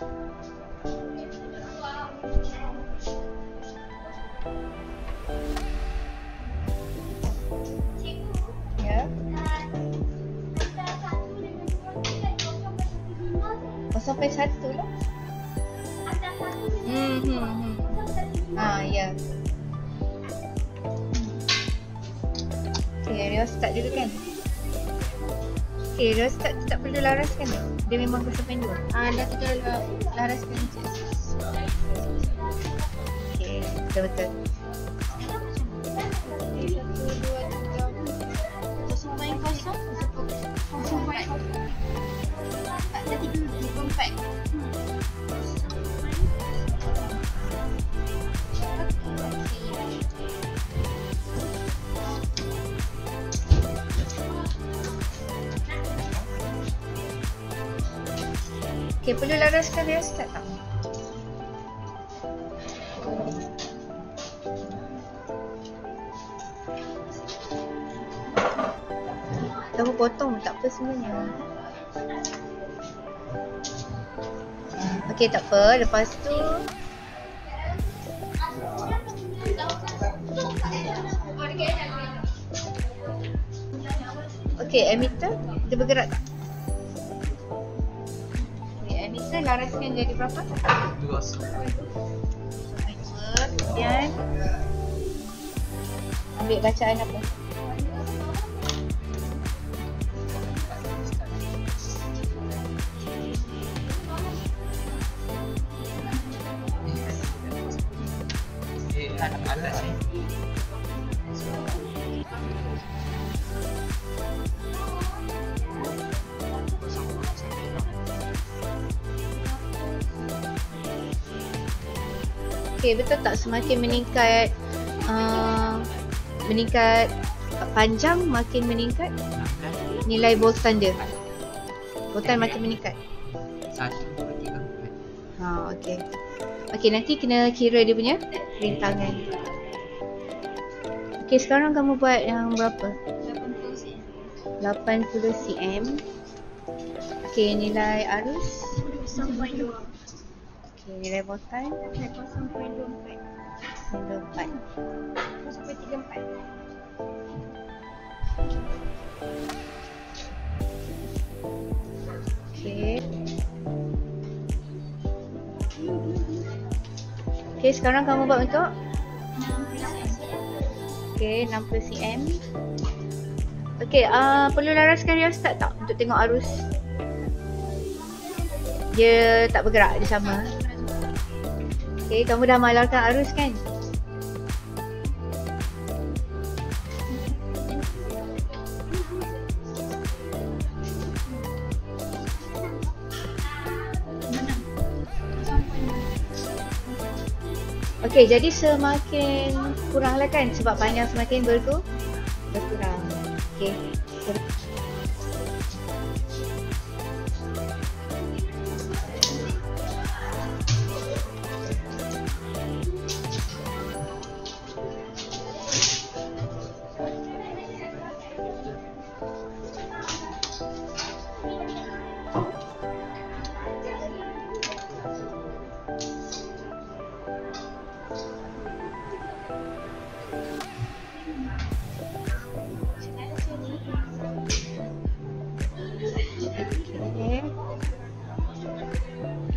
Ya? sampai satu lah. Hmm, hmm, hmm. Ah, ya. Yeah. Okay, dia start dulu kan? Okay, Ria start tak perlu laraskan tak? Dia memang sampai dua? Ah, dah kita la- laraskan je. Okay, betul-betul. Satu, dua, tiga. Empat, Okay, perlu laraskan Ria start tak? Kamu potong tak apa sebenarnya. Okay tak apa. Lepas tu Okay emitter dia bergerak tak? Emitter laraskan jadi berapa? Dua. Kemudian ambil bacaan apa? Atas. Okay betul tak semakin meningkat uh, meningkat panjang makin meningkat nilai voltan dia. Voltan makin meningkat. Ha okey. Okey nanti kena kira dia punya rintangan. Okey sekarang kamu buat yang berapa? 80 cm. Okey nilai arus. 0.2. Okey nilai voltan 0.24. 94. 0.34. Okey. Okey sekarang kamu buat untuk Okey 60 cm. Okey uh, perlu laraskan rheostat tak untuk tengok arus? Dia tak bergerak dia sama. Okey kamu dah malarkan arus kan? Okey, jadi semakin kurang lah kan sebab panjang semakin berku berkurang. Okey.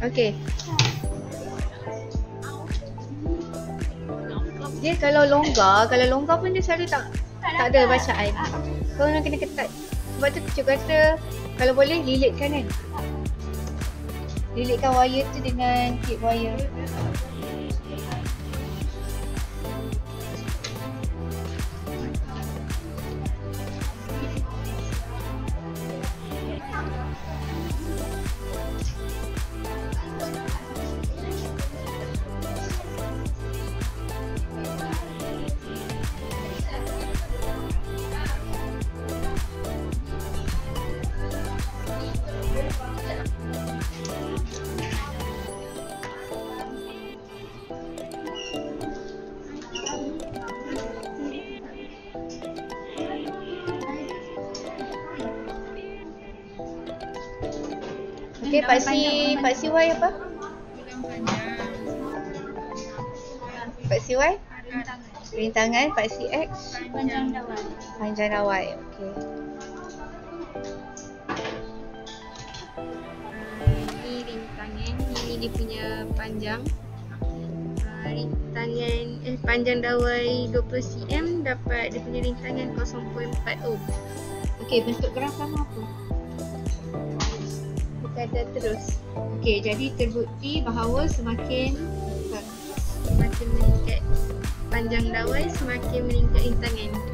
Okey. Dia kalau longgar, kalau longgar pun dia selalu tak tak ada bacaan. Kau nak kena ketat. Sebab tu cikgu kata kalau boleh lilitkan kan. Lilitkan wire tu dengan tip wire. Okey, Pak Si, Pak Si Y apa? Pak Si Y? Rintangan Pak Si X Panjang dawai. panjang dawai. Okey. Ini ring dia punya panjang. Uh, rintangan eh panjang dawai 20 cm dapat dia punya rintangan 0.4 ohm. Okey, bentuk graf lama apa? Ada terus. Okey, jadi terbukti bahawa semakin semakin meningkat panjang dawai semakin meningkat betul.